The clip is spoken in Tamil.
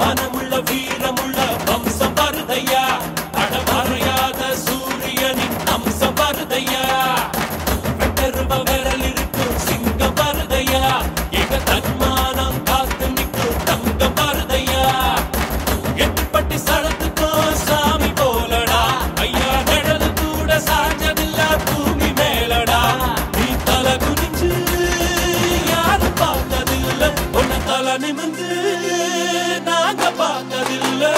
மனமுள்ள வீரமுள்ள வம்சம் வருதையா? அடமறையாத சூரியனின் அம்சம் வருதையா? பெற்றருப விரல் இருக்கும் சிங்கம் வருதையா? எங்க தன்மானம் காத்து நிற்கும் தங்கம் வருதையா? எட்டுப்பட்டி சடத்துக்கோ சாமி போலடா. ஐயா கடல் கூட சாஞ்சதில்ல பூமி மேலடா. நீ தலை குனிஞ்சு யாரும் பார்த்ததில்ல. உன்னை நிமிந்து kadirle